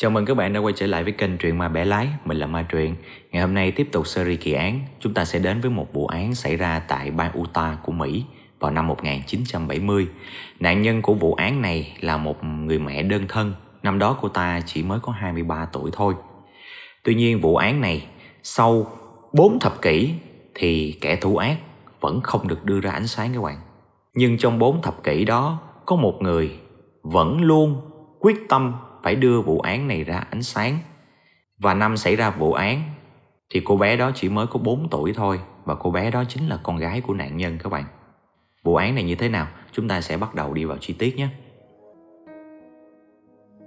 Chào mừng các bạn đã quay trở lại với kênh Truyện Ma Bẻ Lái, mình là Ma Truyện. Ngày hôm nay tiếp tục series kỳ án, chúng ta sẽ đến với một vụ án xảy ra tại bang Utah của Mỹ vào năm 1970. Nạn nhân của vụ án này là một người mẹ đơn thân, năm đó cô ta chỉ mới có 23 tuổi thôi. Tuy nhiên vụ án này sau 4 thập kỷ thì kẻ thủ ác vẫn không được đưa ra ánh sáng các bạn. Nhưng trong 4 thập kỷ đó có một người vẫn luôn quyết tâm phải đưa vụ án này ra ánh sáng. Và năm xảy ra vụ án thì cô bé đó chỉ mới có 4 tuổi thôi và cô bé đó chính là con gái của nạn nhân các bạn. Vụ án này như thế nào? Chúng ta sẽ bắt đầu đi vào chi tiết nhé.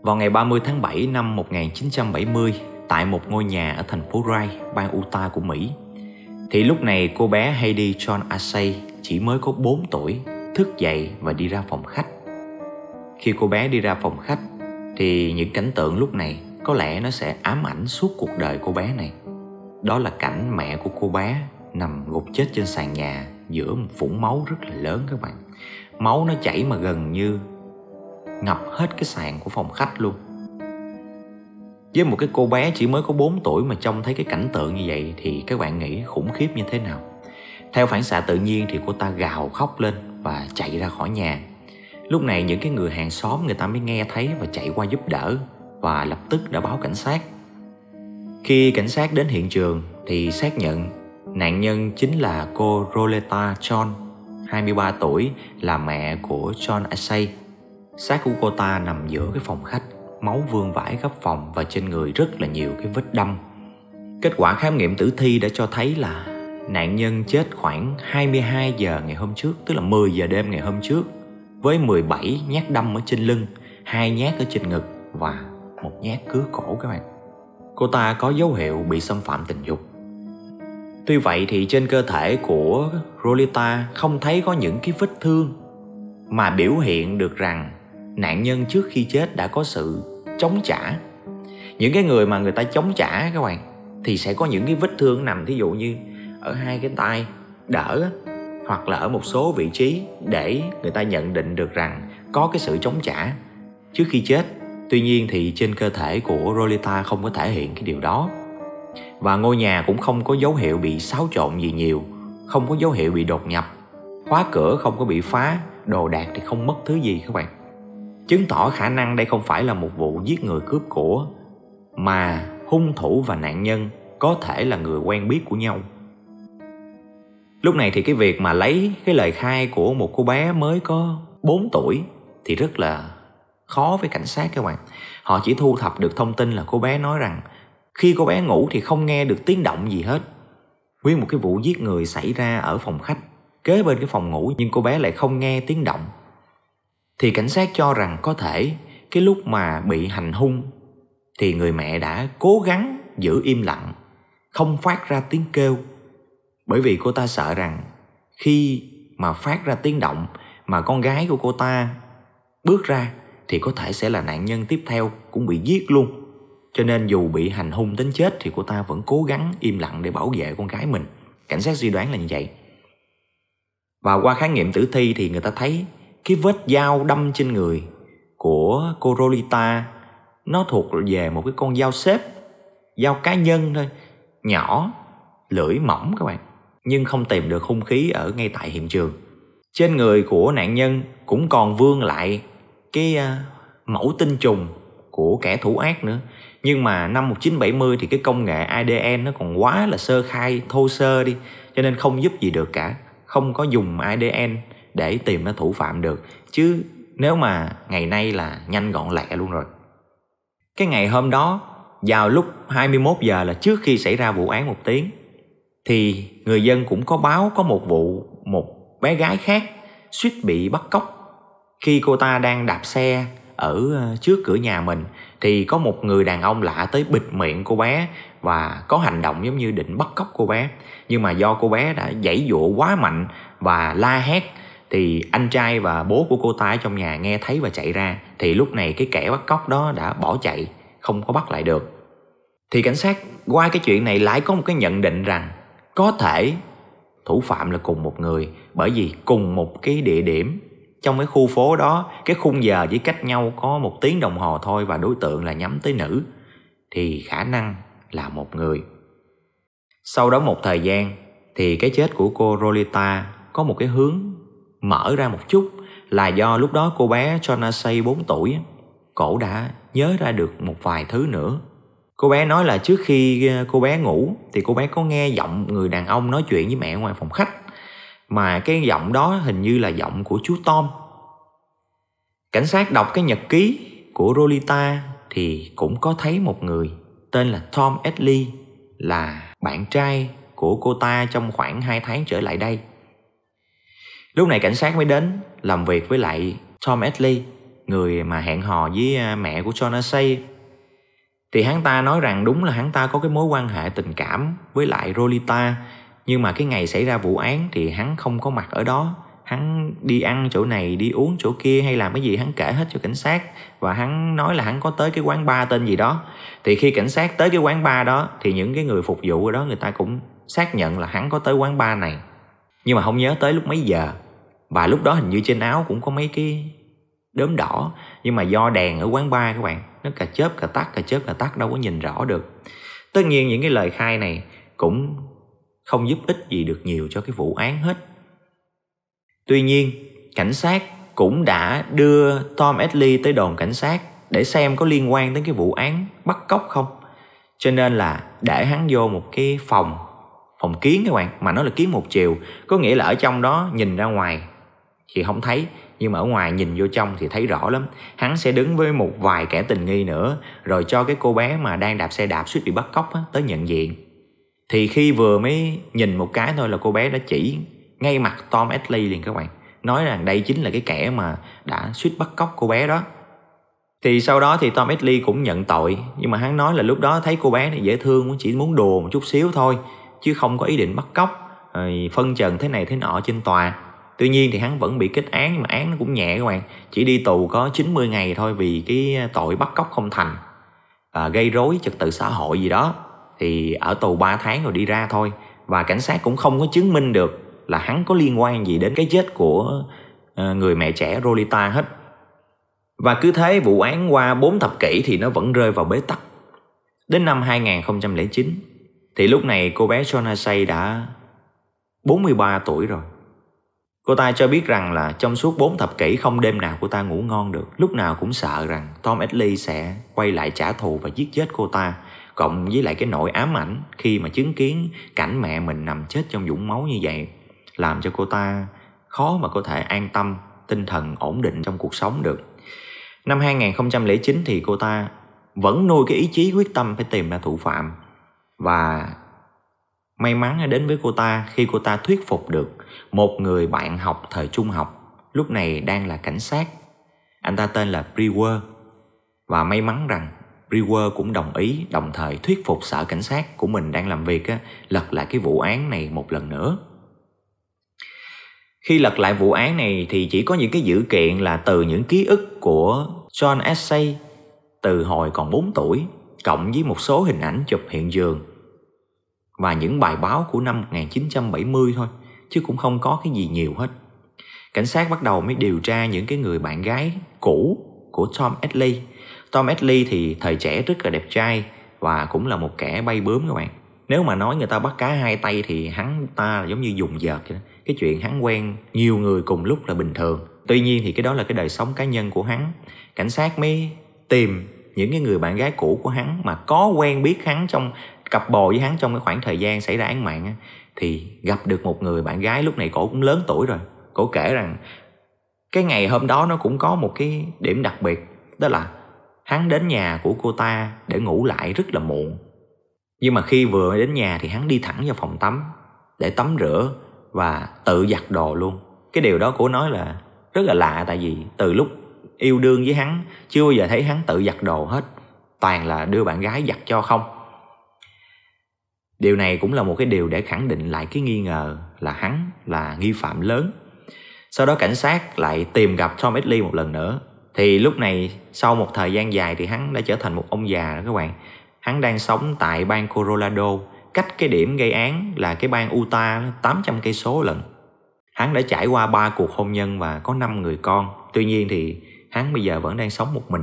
Vào ngày 30 tháng 7 năm 1970, tại một ngôi nhà ở thành phố Wright, bang Utah của Mỹ, thì lúc này cô bé Heidi John Asay chỉ mới có 4 tuổi, thức dậy và đi ra phòng khách. Khi cô bé đi ra phòng khách thì những cảnh tượng lúc này có lẽ nó sẽ ám ảnh suốt cuộc đời cô bé này. Đó là cảnh mẹ của cô bé nằm gục chết trên sàn nhà giữa một vũng máu rất là lớn các bạn. Máu nó chảy mà gần như ngập hết cái sàn của phòng khách luôn. Với một cái cô bé chỉ mới có 4 tuổi mà trông thấy cái cảnh tượng như vậy thì các bạn nghĩ khủng khiếp như thế nào? Theo phản xạ tự nhiên thì cô ta gào khóc lên và chạy ra khỏi nhà. Lúc này những cái người hàng xóm người ta mới nghe thấy và chạy qua giúp đỡ và lập tức đã báo cảnh sát. Khi cảnh sát đến hiện trường thì xác nhận nạn nhân chính là cô Roleta John, 23 tuổi, là mẹ của John Asay. Xác của cô ta nằm giữa cái phòng khách, máu vương vãi khắp phòng và trên người rất là nhiều cái vết đâm. Kết quả khám nghiệm tử thi đã cho thấy là nạn nhân chết khoảng 22 giờ ngày hôm trước, tức là 10 giờ đêm ngày hôm trước với 17 nhát đâm ở trên lưng, hai nhát ở trên ngực và một nhát cứa cổ các bạn. Cô ta có dấu hiệu bị xâm phạm tình dục. Tuy vậy thì trên cơ thể của Rolita không thấy có những cái vết thương mà biểu hiện được rằng nạn nhân trước khi chết đã có sự chống trả. Những cái người mà người ta chống trả các bạn thì sẽ có những cái vết thương nằm thí dụ như ở hai cái tay đỡ hoặc là ở một số vị trí để người ta nhận định được rằng có cái sự chống trả trước khi chết. Tuy nhiên thì trên cơ thể của Rolita không có thể hiện cái điều đó. Và ngôi nhà cũng không có dấu hiệu bị xáo trộn gì nhiều, không có dấu hiệu bị đột nhập. Khóa cửa không có bị phá, đồ đạc thì không mất thứ gì các bạn. Chứng tỏ khả năng đây không phải là một vụ giết người cướp của, mà hung thủ và nạn nhân có thể là người quen biết của nhau. Lúc này thì cái việc mà lấy cái lời khai của một cô bé mới có 4 tuổi thì rất là khó với cảnh sát các bạn. Họ chỉ thu thập được thông tin là cô bé nói rằng khi cô bé ngủ thì không nghe được tiếng động gì hết. Nguyên một cái vụ giết người xảy ra ở phòng khách kế bên cái phòng ngủ nhưng cô bé lại không nghe tiếng động. Thì cảnh sát cho rằng có thể cái lúc mà bị hành hung thì người mẹ đã cố gắng giữ im lặng, không phát ra tiếng kêu bởi vì cô ta sợ rằng khi mà phát ra tiếng động mà con gái của cô ta bước ra thì có thể sẽ là nạn nhân tiếp theo cũng bị giết luôn. Cho nên dù bị hành hung đến chết thì cô ta vẫn cố gắng im lặng để bảo vệ con gái mình. Cảnh sát suy đoán là như vậy. Và qua khám nghiệm tử thi thì người ta thấy cái vết dao đâm trên người của cô Rolita nó thuộc về một cái con dao xếp, dao cá nhân thôi, nhỏ, lưỡi mỏng các bạn nhưng không tìm được hung khí ở ngay tại hiện trường. Trên người của nạn nhân cũng còn vương lại cái uh, mẫu tinh trùng của kẻ thủ ác nữa. Nhưng mà năm 1970 thì cái công nghệ ADN nó còn quá là sơ khai, thô sơ đi. Cho nên không giúp gì được cả. Không có dùng ADN để tìm ra thủ phạm được. Chứ nếu mà ngày nay là nhanh gọn lẹ luôn rồi. Cái ngày hôm đó, vào lúc 21 giờ là trước khi xảy ra vụ án một tiếng, thì người dân cũng có báo có một vụ một bé gái khác suýt bị bắt cóc. Khi cô ta đang đạp xe ở ờ, trước cửa nhà mình thì có một người đàn ông lạ tới bịt miệng cô bé và có hành động giống như định bắt cóc cô bé. Nhưng mà do cô bé đã giãy dụa quá mạnh và la hét thì anh trai và bố của cô ta ở trong nhà nghe thấy và chạy ra. Thì lúc này cái kẻ bắt cóc đó đã bỏ chạy, không có bắt lại được. Thì cảnh sát qua cái chuyện này lại có một cái nhận định rằng có thể thủ phạm là cùng một người, bởi vì cùng một cái địa điểm. Trong cái khu phố đó, cái khung giờ chỉ cách nhau có một tiếng đồng hồ thôi và đối tượng là nhắm tới nữ. Thì khả năng là một người. Sau đó một thời gian, thì cái chết của cô Rolita có một cái hướng mở ra một chút, là do lúc đó cô bé Jonasay 4 tuổi cổ đã nhớ ra được một vài thứ nữa cô bé nói là trước khi ờ, cô bé ngủ thì cô bé có nghe giọng người đàn ông nói chuyện với mẹ ngoài phòng khách mà cái giọng đó hình như là giọng của chú Tom cảnh sát đọc cái nhật ký của Rolita thì cũng có thấy một người tên là Tom Edley là bạn trai của cô ta trong khoảng 2 tháng trở lại đây. Lúc này cảnh sát mới đến làm việc với lại Tom Edley, người mà hẹn hò với ờ, mẹ của John Asay. Thì hắn ta nói rằng đúng là hắn ta có cái mối quan hệ tình cảm với lại Rolita, nhưng mà cái ngày xảy ra vụ án thì hắn không có mặt ở đó. Hắn đi ăn chỗ này đi uống chỗ kia hay làm cái gì hắn kể hết cho cảnh sát. Và hắn nói là hắn có tới cái quán bar tên gì đó. Thì khi cảnh sát tới cái quán bar đó thì những cái người phục vụ ở đó người ta cũng xác nhận là hắn có tới quán bar này. Nhưng mà không nhớ tới lúc mấy giờ. Và lúc đó hình như trên áo cũng có mấy cái đốm đỏ. Nhưng mà do đèn ở quán bar các bạn nó cà chớp cà tắt cà chớp cà tắt đâu có nhìn rõ được. Tất nhiên những cái lời khai này cũng không giúp ích gì được nhiều cho cái vụ án hết. Tuy nhiên, cảnh sát cũng đã đưa Tom Edley tới đồn cảnh sát để xem có liên quan đến cái vụ án bắt cóc không. Cho nên là để hắn vô một cái phòng phòng kiến các bạn mà nó là kiến một chiều. Có nghĩa là ở trong đó nhìn ra ngoài thì không thấy nhưng mà ở ngoài nhìn vô trong thì thấy rõ lắm. Hắn sẽ đứng với một vài kẻ tình nghi nữa rồi cho cái cô bé mà đang đạp xe đạp suýt bị bắt cóc á, tới nhận diện. Thì khi vừa mới nhìn một cái thôi là cô bé đã chỉ ngay mặt Tom Ashley liền các bạn. Nói rằng đây chính là cái kẻ mà đã suýt bắt cóc cô bé đó. Thì sau đó thì Tom Ashley cũng nhận tội nhưng mà hắn nói là lúc đó thấy cô bé này dễ thương chỉ muốn đùa một chút xíu thôi chứ không có ý định bắt cóc phân trần thế này thế nọ trên tòa tuy nhiên thì hắn vẫn bị kết án nhưng mà án nó cũng nhẹ các bạn chỉ đi tù có 90 ngày thôi vì cái tội bắt cóc không thành à, gây rối trật tự xã hội gì đó thì ở tù 3 tháng rồi đi ra thôi và cảnh sát cũng không có chứng minh được là hắn có liên quan gì đến cái chết của ờ, người mẹ trẻ Rolita hết. Và cứ thế vụ án qua 4 thập kỷ thì nó vẫn rơi vào bế tắc. Đến năm 2009 thì lúc này cô bé Shonasay đã 43 tuổi rồi. Cô ta cho biết rằng là trong suốt 4 thập kỷ không đêm nào cô ta ngủ ngon được. Lúc nào cũng sợ rằng Tom Edley sẽ quay lại trả thù và giết chết cô ta. Cộng với lại cái nỗi ám ảnh khi mà chứng kiến cảnh mẹ mình nằm chết trong vũng máu như vậy làm cho cô ta khó mà có thể an tâm, tinh thần ổn định trong cuộc sống được. Năm 2009 thì cô ta vẫn nuôi cái ý chí quyết tâm phải tìm ra thủ phạm và may mắn đến với cô ta khi cô ta thuyết phục được một người bạn học thời trung học lúc này đang là cảnh sát. Anh ta tên là Brewer và may mắn rằng Brewer cũng đồng ý đồng thời thuyết phục sở cảnh sát của mình đang làm việc á, lật lại cái vụ án này một lần nữa. Khi lật lại vụ án này thì chỉ có những cái dữ kiện là từ những ký ức của John Essay từ hồi còn 4 tuổi cộng với một số hình ảnh chụp hiện trường và những bài báo của năm 1970 thôi, chứ cũng không có cái gì nhiều hết. Cảnh sát bắt đầu mới điều tra những cái người bạn gái cũ của Tom Edley. Tom Edley thì thời trẻ rất là đẹp trai và cũng là một kẻ bay bướm các bạn. Nếu mà nói người ta bắt cá hai tay thì hắn ta giống như dùng vợt vậy đó cái chuyện hắn quen nhiều người cùng lúc là bình thường tuy nhiên thì cái đó là cái đời sống cá nhân của hắn cảnh sát mới tìm những cái người bạn gái cũ của hắn mà có quen biết hắn trong cặp bồ với hắn trong cái khoảng thời gian xảy ra án mạng thì gặp được một người bạn gái lúc này cổ cũng lớn tuổi rồi. Cổ kể rằng, cái ngày hôm đó nó cũng có một cái điểm đặc biệt, đó là hắn đến nhà của cô ta để ngủ lại rất là muộn. Nhưng mà khi vừa đến nhà thì hắn đi thẳng vào phòng tắm để tắm rửa và tự giặt đồ luôn. Cái điều đó cổ nói là rất là lạ, tại vì từ lúc yêu đương với hắn, chưa bao giờ thấy hắn tự giặt đồ hết, toàn là đưa bạn gái giặt cho không điều này cũng là một cái điều để khẳng định lại cái nghi ngờ là hắn là nghi phạm lớn. Sau đó cảnh sát lại tìm gặp Tom Edley một lần nữa. Thì lúc này, sau một thời gian dài thì hắn đã trở thành một ông già rồi các bạn. Hắn đang sống tại bang Colorado. Cách cái điểm gây án là cái bang Utah 800 cây số lần. hắn đã trải qua ba cuộc hôn nhân và có năm người con. Tuy nhiên thì hắn bây giờ vẫn đang sống một mình.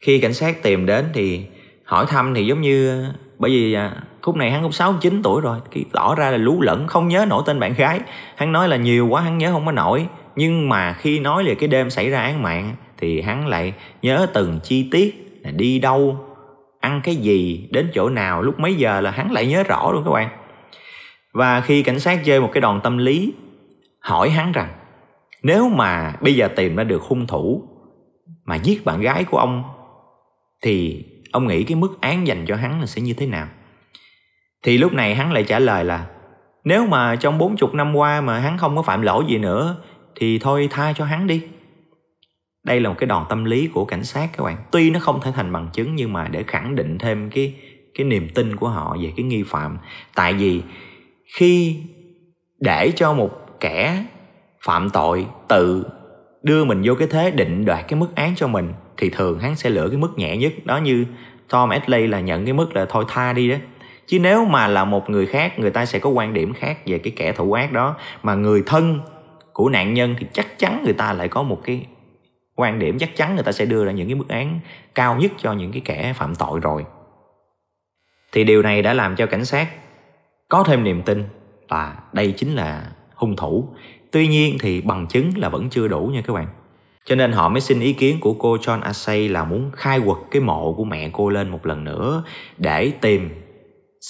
Khi cảnh sát tìm đến thì hỏi thăm thì giống như, bởi vì à, khúc này hắn cũng sáu, chín tuổi rồi. Thì tỏ ra là lú lẫn, không nhớ nổi tên bạn gái. Hắn nói là nhiều quá, hắn nhớ không có nổi. Nhưng mà khi nói về cái đêm xảy ra án mạng, thì hắn lại nhớ từng chi tiết là đi đâu, ăn cái gì, đến chỗ nào. Lúc mấy giờ là hắn lại nhớ rõ luôn các bạn. Và khi cảnh sát chơi một cái đòn tâm lý, hỏi hắn rằng, nếu mà bây giờ tìm ra được hung thủ mà giết bạn gái của ông, thì ông nghĩ cái mức án dành cho hắn là sẽ như thế nào? Thì lúc này hắn lại trả lời là, nếu mà trong bốn chục năm qua mà hắn không có phạm lỗi gì nữa, thì thôi tha cho hắn đi. Đây là một cái đòn tâm lý của cảnh sát các bạn. Tuy nó không thể thành bằng chứng, nhưng mà để khẳng định thêm cái cái niềm tin của họ về cái nghi phạm. Tại vì khi để cho một kẻ phạm tội tự đưa mình vô cái thế định đoạt cái mức án cho mình, thì thường hắn sẽ lựa cái mức nhẹ nhất. Đó như Tom Ashley là nhận cái mức là thôi tha đi đó chứ nếu mà là một người khác, người ta sẽ có quan điểm khác về cái kẻ thủ ác đó. Mà người thân của nạn nhân thì chắc chắn người ta lại có một cái quan điểm, chắc chắn người ta sẽ đưa ra những cái mức án cao nhất cho những cái kẻ phạm tội rồi. Thì điều này đã làm cho cảnh sát có thêm niềm tin là đây chính là hung thủ. Tuy nhiên thì bằng chứng là vẫn chưa đủ nha các bạn. Cho nên họ mới xin ý kiến của cô John Asay là muốn khai quật cái mộ của mẹ cô lên một lần nữa để tìm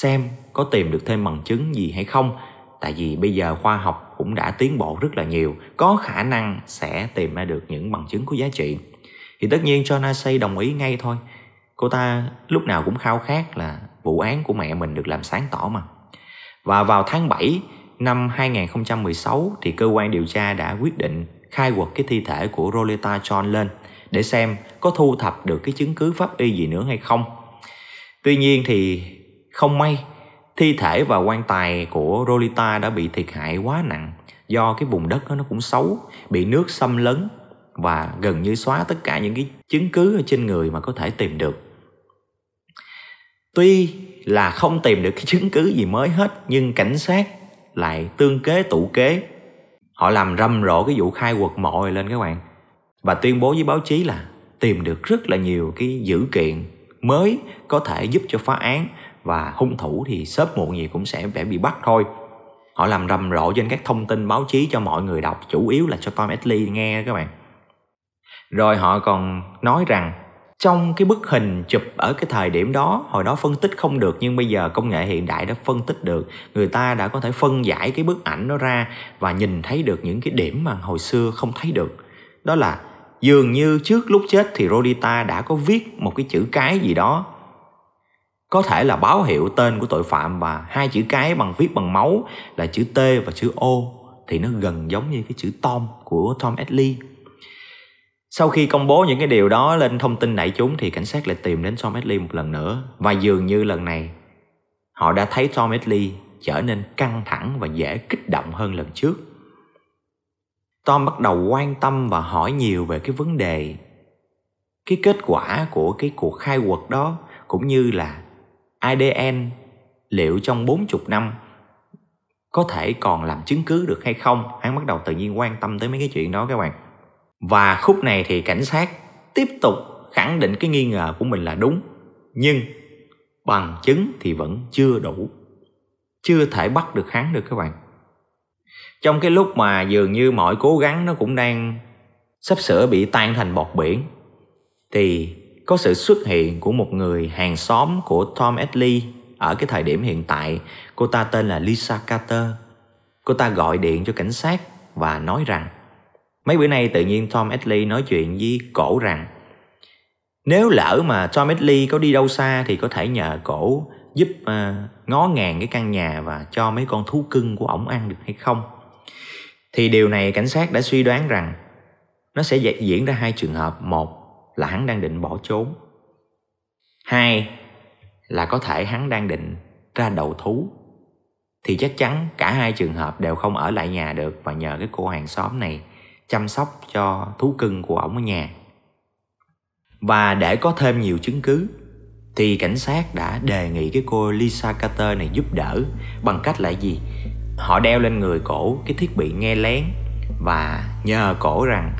xem có tìm được thêm bằng chứng gì hay không. Tại vì bây giờ khoa học cũng đã tiến bộ rất là nhiều, có khả năng sẽ tìm ra được những bằng chứng có giá trị. Thì tất nhiên John Asay đồng ý ngay thôi. Cô ta lúc nào cũng khao khát là vụ án của mẹ mình được làm sáng tỏ mà. Và vào tháng 7 năm 2016 thì cơ quan điều tra đã quyết định khai quật cái thi thể của Roleta John lên để xem có thu thập được cái chứng cứ pháp y gì nữa hay không. Tuy nhiên thì không may thi thể và quan tài của Rolita đã bị thiệt hại quá nặng do cái vùng đất đó nó cũng xấu, bị nước xâm lấn và gần như xóa tất cả những cái chứng cứ ở trên người mà có thể tìm được. Tuy là không tìm được cái chứng cứ gì mới hết nhưng cảnh sát lại tương kế tụ kế họ làm rầm rộ cái vụ khai quật mộ này lên các bạn và tuyên bố với báo chí là tìm được rất là nhiều cái dữ kiện mới có thể giúp cho phá án và hung thủ thì sớm muộn gì cũng sẽ phải bị bắt thôi. Họ làm rầm rộ trên các thông tin báo chí cho mọi người đọc, chủ yếu là cho Tom Ashley nghe các bạn. Rồi họ còn nói rằng, trong cái bức hình chụp ở cái thời điểm đó, hồi đó phân tích không được, nhưng bây giờ công nghệ hiện đại đã phân tích được. Người ta đã có thể phân giải cái bức ảnh đó ra và nhìn thấy được những cái điểm mà hồi xưa không thấy được. Đó là, dường như trước lúc chết thì Rodita đã có viết một cái chữ cái gì đó có thể là báo hiệu tên của tội phạm và hai chữ cái bằng viết bằng máu là chữ T và chữ O thì nó gần giống như cái chữ Tom của Tom Edley. sau khi công bố những cái điều đó lên thông tin đại chúng thì cảnh sát lại tìm đến Tom Edley một lần nữa và dường như lần này, họ đã thấy Tom Edley trở nên căng thẳng và dễ kích động hơn lần trước. Tom bắt đầu quan tâm và hỏi nhiều về cái vấn đề, cái kết quả của cái cuộc khai quật đó, cũng như là ADN liệu trong 40 năm có thể còn làm chứng cứ được hay không? Hắn bắt đầu tự nhiên quan tâm tới mấy cái chuyện đó các bạn. Và khúc này thì cảnh sát tiếp tục khẳng định cái nghi ngờ của mình là đúng, nhưng bằng chứng thì vẫn chưa đủ, chưa thể bắt được hắn được các bạn. Trong cái lúc mà dường như mọi cố gắng nó cũng đang sắp sửa bị tan thành bọt biển, thì có sự xuất hiện của một người hàng xóm của Tom Edley ở cái thời điểm hiện tại cô ta tên là Lisa Carter cô ta gọi điện cho cảnh sát và nói rằng Mấy bữa nay tự nhiên Tom Edley nói chuyện với cổ rằng nếu lỡ mà Tom Edley có đi đâu xa thì có thể nhờ cổ giúp uh, ngó ngàng cái căn nhà và cho mấy con thú cưng của ổng ăn được hay không. Thì điều này cảnh sát đã suy đoán rằng nó sẽ diễn ra hai trường hợp. Một là hắn đang định bỏ trốn. Hai là có thể hắn đang định ra đầu thú. Thì chắc chắn cả hai trường hợp đều không ở lại nhà được và nhờ cái cô hàng xóm này chăm sóc cho thú cưng của ổng ở nhà và để có thêm nhiều chứng cứ, thì cảnh sát đã đề nghị cái cô Lisa Carter này giúp đỡ bằng cách là gì họ đeo lên người cổ cái thiết bị nghe lén và nhờ cổ rằng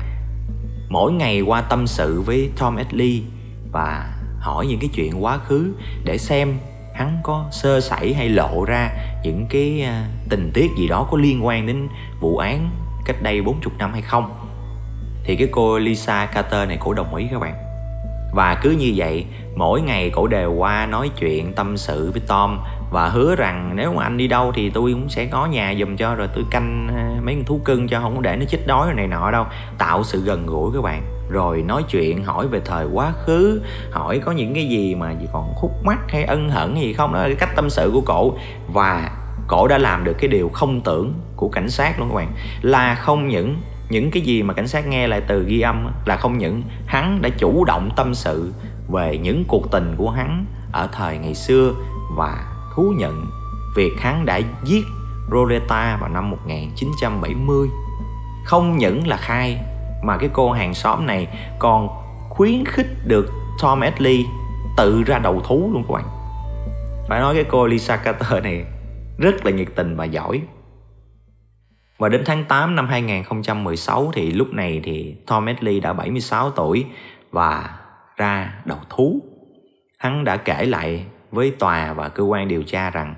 mỗi ngày qua tâm sự với Tom Edley và hỏi những cái chuyện quá khứ để xem hắn có sơ sẩy hay lộ ra những cái à, tình tiết gì đó có liên quan đến vụ án cách đây 40 năm hay không. Thì cái cô Lisa Carter này cổ đồng ý các bạn. Và cứ như vậy, mỗi ngày cổ đều qua nói chuyện, tâm sự với Tom và hứa rằng nếu mà anh đi đâu thì tôi cũng sẽ có nhà dùm cho, rồi tôi canh ờ, mấy con thú cưng cho, không để nó chết đói này nọ đâu. Tạo sự gần gũi các bạn. Rồi nói chuyện, hỏi về thời quá khứ, hỏi có những cái gì mà gì còn khúc mắc hay ân hận gì không. Đó là cái cách tâm sự của cổ. Và cổ đã làm được cái điều không tưởng của cảnh sát luôn các bạn. Là không những những cái gì mà cảnh sát nghe lại từ ghi âm là không những hắn đã chủ động tâm sự về những cuộc tình của hắn ở thời ngày xưa và thú nhận việc hắn đã giết Roleta vào năm 1970 không những là khai mà cái cô hàng xóm này còn khuyến khích được Tom Edley tự ra đầu thú luôn các bạn. Phải nói cái cô Lisa Carter này rất là nhiệt tình và giỏi. Và đến tháng 8 năm 2016 thì lúc này thì Tom Edley đã 76 tuổi và ra đầu thú. Hắn đã kể lại với tòa và cơ quan điều tra rằng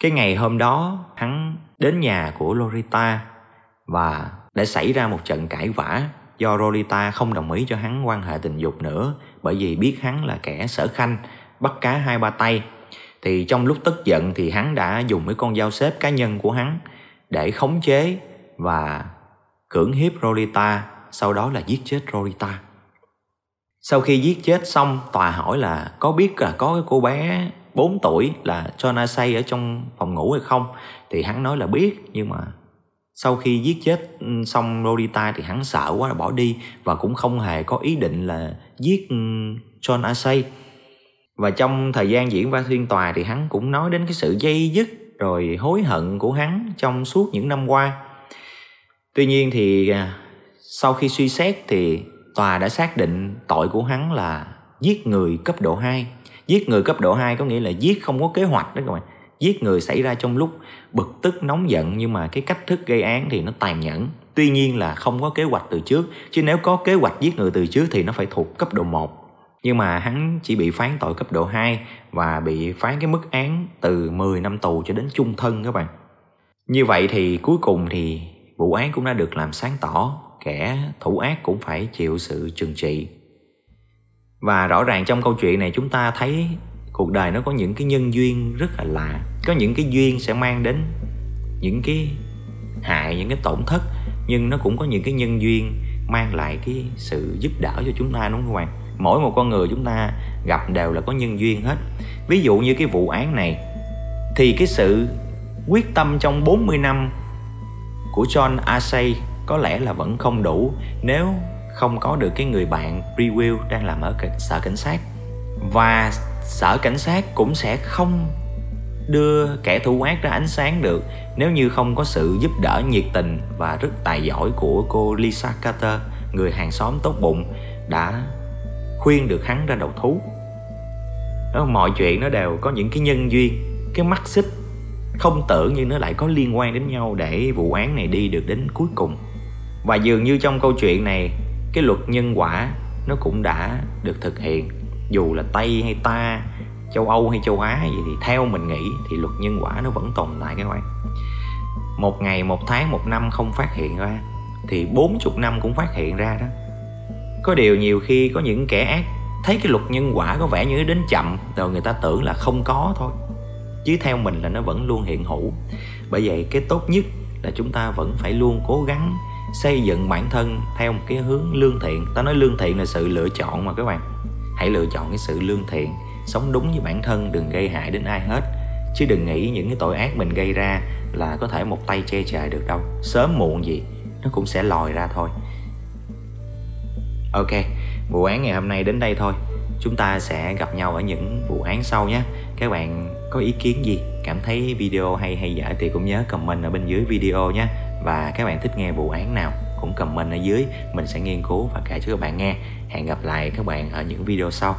cái ngày hôm đó hắn đến nhà của Lolita và đã xảy ra một trận cãi vã do Lolita không đồng ý cho hắn quan hệ tình dục nữa bởi vì biết hắn là kẻ sở khanh, bắt cá hai ba tay thì trong lúc tức giận thì hắn đã dùng cái con dao xếp cá nhân của hắn để khống chế và cưỡng hiếp Lolita, sau đó là giết chết Lolita sau khi giết chết xong, tòa hỏi là có biết là có cái cô bé 4 tuổi là Jonasay ở trong phòng ngủ hay không? Thì hắn nói là biết, nhưng mà sau khi giết chết xong Lolita thì hắn sợ quá là bỏ đi và cũng không hề có ý định là giết John Asay và trong thời gian diễn ra phiên tòa thì hắn cũng nói đến cái sự dây dứt rồi hối hận của hắn trong suốt những năm qua. Tuy nhiên thì à, sau khi suy xét thì tòa đã xác định tội của hắn là giết người cấp độ 2 giết người cấp độ 2 có nghĩa là giết không có kế hoạch đó các bạn. Giết người xảy ra trong lúc bực tức nóng giận nhưng mà cái cách thức gây án thì nó tàn nhẫn. Tuy nhiên là không có kế hoạch từ trước chứ nếu có kế hoạch giết người từ trước thì nó phải thuộc cấp độ 1 nhưng mà hắn chỉ bị phán tội cấp độ 2 và bị phán cái mức án từ 10 năm tù cho đến chung thân các bạn. Như vậy thì cuối cùng thì vụ án cũng đã được làm sáng tỏ, kẻ, thủ ác cũng phải chịu sự trừng trị. Và rõ ràng trong câu chuyện này chúng ta thấy cuộc đời nó có những cái nhân duyên rất là lạ. Có những cái duyên sẽ mang đến những cái hại, những cái tổn thất, nhưng nó cũng có những cái nhân duyên mang lại cái sự giúp đỡ cho chúng ta, đúng không các bạn? Mỗi một con người chúng ta gặp đều là có nhân duyên hết. Ví dụ như cái vụ án này, thì cái sự quyết tâm trong 40 năm của John Asay có lẽ là vẫn không đủ nếu không có được cái người bạn review đang làm ở sở cảnh sát và sở cảnh sát cũng sẽ không đưa kẻ thủ ác ra ánh sáng được nếu như không có sự giúp đỡ nhiệt tình và rất tài giỏi của cô Lisa Carter, người hàng xóm tốt bụng đã khuyên được hắn ra đầu thú. Đó, mọi chuyện nó đều có những cái nhân duyên, cái mắt xích không tưởng như nó lại có liên quan đến nhau để vụ án này đi được đến cuối cùng. Và dường như trong câu chuyện này, cái luật nhân quả nó cũng đã được thực hiện. Dù là tây hay ta châu âu hay châu á gì thì theo mình nghĩ thì luật nhân quả nó vẫn tồn tại các bạn một ngày một tháng một năm không phát hiện ra thì bốn chục năm cũng phát hiện ra đó. Có điều nhiều khi có những kẻ ác thấy cái luật nhân quả có vẻ như đến chậm rồi người ta tưởng là không có thôi. Chứ theo mình là nó vẫn luôn hiện hữu. Bởi vậy cái tốt nhất là chúng ta vẫn phải luôn cố gắng xây dựng bản thân theo một cái hướng lương thiện. Ta nói lương thiện là sự lựa chọn mà các bạn. Hãy lựa chọn cái sự lương thiện, sống đúng với bản thân, đừng gây hại đến ai hết. Chứ đừng nghĩ những cái tội ác mình gây ra là có thể một tay che trời được đâu. Sớm muộn gì, nó cũng sẽ lòi ra thôi. Ok, vụ án ngày hôm nay đến đây thôi. Chúng ta sẽ gặp nhau ở những vụ án sau nhé. Các bạn có ý kiến gì, cảm thấy video hay hay dở thì cũng nhớ comment ở bên dưới video nhé và các bạn thích nghe vụ án nào cũng comment ở dưới. Mình sẽ nghiên cứu và kể cho các bạn nghe. Hẹn gặp lại các bạn ở những video sau.